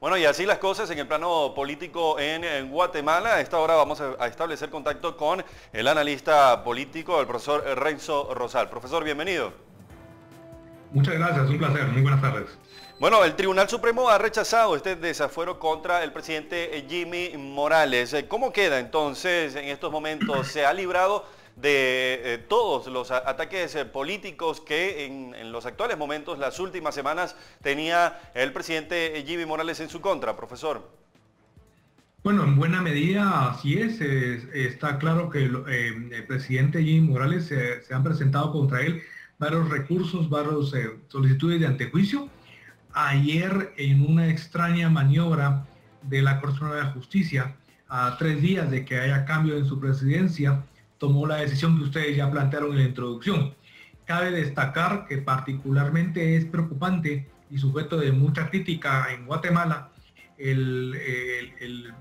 Bueno, y así las cosas en el plano político en, Guatemala. A esta hora vamos a, establecer contacto con el analista político, el profesor Renzo Rosal. Profesor, bienvenido. Muchas gracias, un placer. Muy buenas tardes. Bueno, el Tribunal Supremo ha rechazado este desafuero contra el presidente Jimmy Morales. ¿Cómo queda entonces en estos momentos? ¿Se ha librado de eh, todos los ataques eh, políticos que en, los actuales momentos, las últimas semanas, tenía el presidente Jimmy Morales en su contra, profesor. Bueno, en buena medida así es. está claro que eh, el, presidente Jimmy Morales se han presentado contra él varios recursos, varios solicitudes de antejuicio. Ayer, en una extraña maniobra de la Corte Suprema de Justicia, a tres días de que haya cambio en su presidencia, tomó la decisión que ustedes ya plantearon en la introducción. Cabe destacar que particularmente es preocupante y sujeto de mucha crítica en Guatemala el,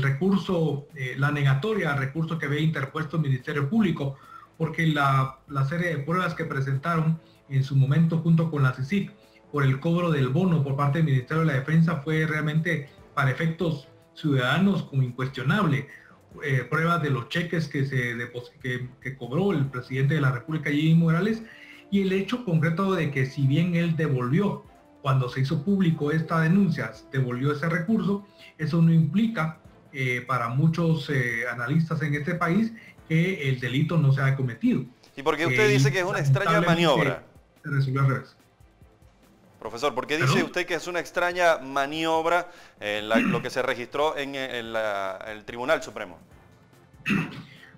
recurso, eh, la negatoria al recurso que había interpuesto el Ministerio Público, porque la, serie de pruebas que presentaron en su momento junto con la CICIC por el cobro del bono por parte del Ministerio de la Defensa fue realmente para efectos ciudadanos como incuestionable eh, pruebas de los cheques que, se que, cobró el presidente de la República, Jimmy Morales, y el hecho concreto de que si bien él devolvió, cuando se hizo público esta denuncia, devolvió ese recurso, eso no implica eh, para muchos eh, analistas en este país que el delito no se haya cometido. ¿Y por qué usted dice que es una extraña maniobra? Se resolvió al revés. Profesor, ¿por qué dice usted que es una extraña maniobra lo que se registró en, el Tribunal Supremo?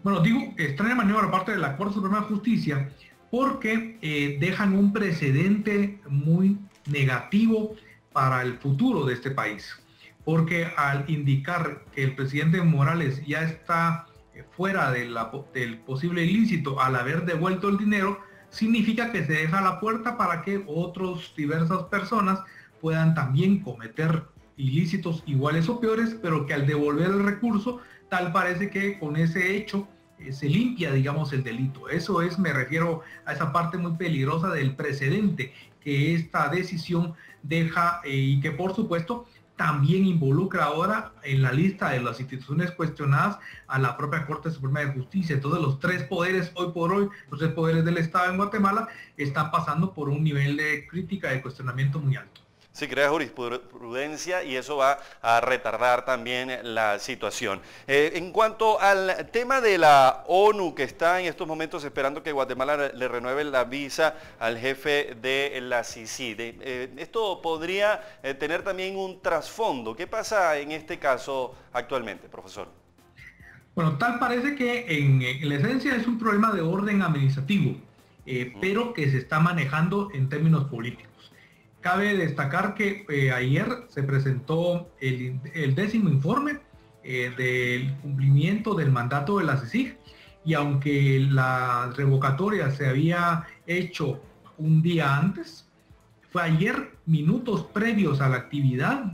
Bueno, digo extraña maniobra parte de la Corte Suprema de Justicia porque eh, dejan un precedente muy negativo para el futuro de este país. Porque al indicar que el presidente Morales ya está eh, fuera del posible ilícito al haber devuelto el dinero, significa que se deja la puerta para que otros diversas personas puedan también cometer ilícitos iguales o peores, pero que al devolver el recurso, tal parece que con ese hecho eh, se limpia, digamos, el delito. Eso es, me refiero a esa parte muy peligrosa del precedente que esta decisión deja eh, y que por supuesto también involucra ahora en la lista de las instituciones cuestionadas a la propia Corte Suprema de Justicia. Entonces los tres poderes hoy por hoy, los tres poderes del Estado en Guatemala, están pasando por un nivel de crítica, de cuestionamiento muy alto. Sí, crea jurisprudencia y eso va a retardar también la situación. Eh, en cuanto al tema de la ONU que está en estos momentos esperando que Guatemala le renueve la visa al jefe de la CICI, eh, esto podría eh, tener también un trasfondo. ¿Qué pasa en este caso actualmente, profesor? Bueno, tal parece que en, en la esencia es un problema de orden administrativo, pero que se está manejando en términos políticos. Cabe destacar que eh, ayer se presentó el, décimo informe eh, del cumplimiento del mandato de la CICIG y aunque la revocatoria se había hecho un día antes, fue ayer minutos previos a la actividad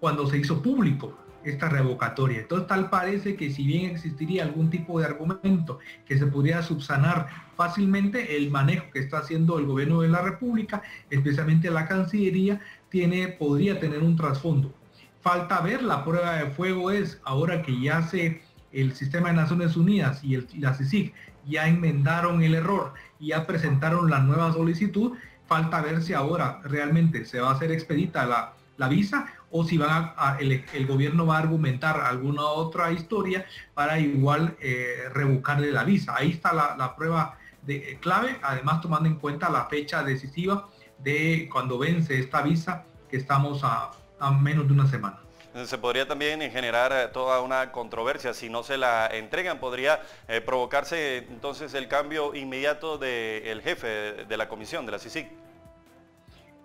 cuando se hizo público esta revocatoria. Entonces tal parece que si bien existiría algún tipo de argumento que se pudiera subsanar fácilmente, el manejo que está haciendo el gobierno de la República, especialmente la Cancillería, tiene, podría tener un trasfondo. Falta ver, la prueba de fuego es, ahora que ya se el sistema de Naciones Unidas y, la CICIG ya enmendaron el error y ya presentaron la nueva solicitud, falta ver si ahora realmente se va a hacer expedita la, la visa o si van a, el, gobierno va a argumentar alguna otra historia para igual eh, revocarle la visa. Ahí está la, prueba de, eh, clave, además tomando en cuenta la fecha decisiva de cuando vence esta visa, que estamos a, menos de una semana. Se podría también generar eh, toda una controversia. Si no se la entregan, podría provocarse entonces el cambio inmediato del jefe de la comisión, de la CICIC.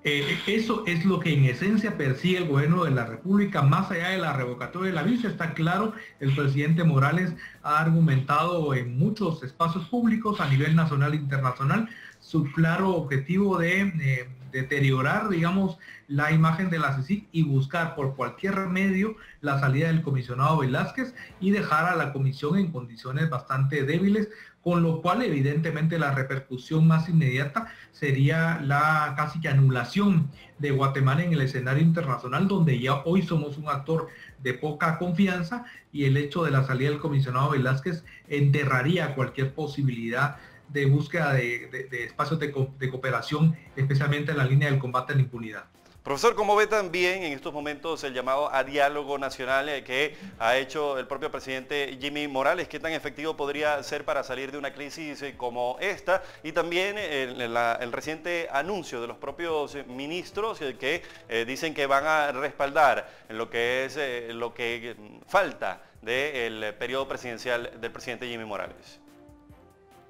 Eh, eso es lo que en esencia persigue el gobierno de la República, más allá de la revocatoria de la. Está claro, el presidente Morales ha argumentado en muchos espacios públicos a nivel nacional e internacional su claro objetivo de, deteriorar, digamos, la imagen de la CECIC y buscar por cualquier medio la salida del comisionado Velázquez y dejar a la comisión en condiciones bastante débiles, con lo cual evidentemente la repercusión más inmediata sería la casi que anulación de Guatemala en el escenario internacional, donde ya hoy somos un actor de poca confianza y el hecho de la salida del comisionado Velázquez enterraría cualquier posibilidad de búsqueda de, espacios de, cooperación, especialmente en la línea del combate a la impunidad. Profesor, ¿cómo ve también en estos momentos el llamado a diálogo nacional eh, que ha hecho el propio presidente Jimmy Morales? ¿Qué tan efectivo podría ser para salir de una crisis eh, como esta? Y también el, reciente anuncio de los propios ministros eh, que dicen que van a respaldar lo que es lo que falta del periodo presidencial del presidente Jimmy Morales.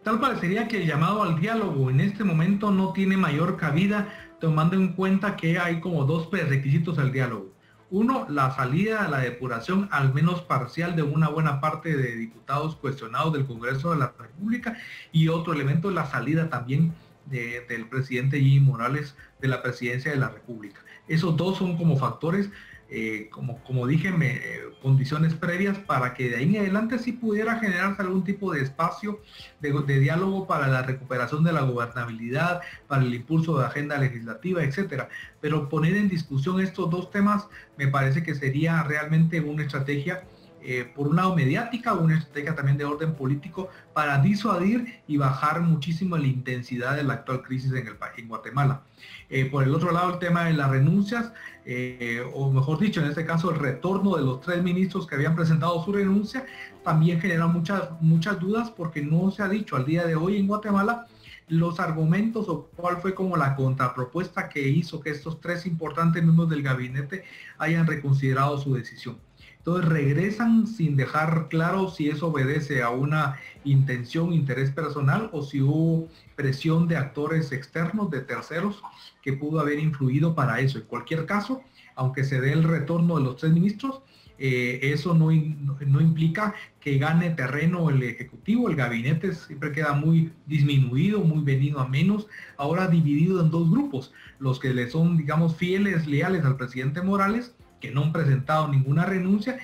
Tal parecería que el llamado al diálogo en este momento no tiene mayor cabida, tomando en cuenta que hay como dos requisitos al diálogo. Uno, la salida, la depuración al menos parcial de una buena parte de diputados cuestionados del Congreso de la República y otro elemento, la salida también del presidente Jimmy Morales de la presidencia de la República. Esos dos son como factores eh, como, como dije, me, eh, condiciones previas para que de ahí en adelante sí pudiera generarse algún tipo de espacio de, diálogo para la recuperación de la gobernabilidad, para el impulso de agenda legislativa, etcétera. Pero poner en discusión estos dos temas me parece que sería realmente una estrategia eh, por un lado mediática, una estrategia también de orden político para disuadir y bajar muchísimo la intensidad de la actual crisis en, el, en Guatemala. Eh, por el otro lado, el tema de las renuncias, eh, o mejor dicho, en este caso, el retorno de los tres ministros que habían presentado su renuncia, también genera muchas, muchas dudas porque no se ha dicho al día de hoy en Guatemala los argumentos o cuál fue como la contrapropuesta que hizo que estos tres importantes miembros del gabinete hayan reconsiderado su decisión. Entonces regresan sin dejar claro si eso obedece a una intención, interés personal o si hubo presión de actores externos, de terceros, que pudo haber influido para eso. En cualquier caso, aunque se dé el retorno de los tres ministros, eh, eso no, no, implica que gane terreno el Ejecutivo, el gabinete siempre queda muy disminuido, muy venido a menos, ahora dividido en dos grupos, los que le son, digamos, fieles, leales al presidente Morales que no han presentado ninguna renuncia,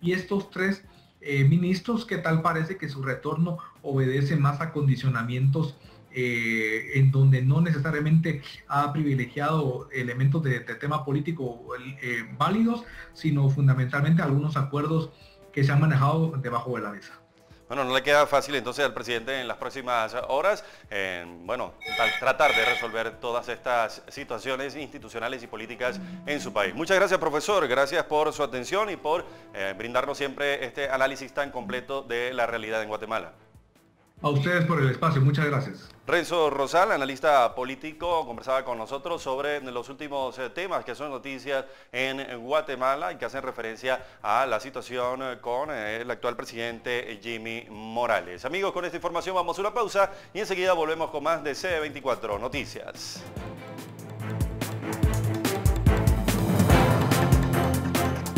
y estos tres eh, ministros que tal parece que su retorno obedece más a condicionamientos eh, en donde no necesariamente ha privilegiado elementos de, tema político eh, válidos, sino fundamentalmente algunos acuerdos que se han manejado debajo de la mesa. Bueno, no le queda fácil entonces al presidente en las próximas horas, bueno, tratar de resolver todas estas situaciones institucionales y políticas en su país. Muchas gracias, profesor. Gracias por su atención y por eh, brindarnos siempre este análisis tan completo de la realidad en Guatemala. A ustedes por el espacio, muchas gracias. Renzo Rosal, analista político, conversaba con nosotros sobre los últimos eh, temas que son noticias en Guatemala y que hacen referencia a la situación eh, con eh, el actual presidente Jimmy Morales. Amigos, con esta información vamos a una pausa y enseguida volvemos con más de C24 Noticias.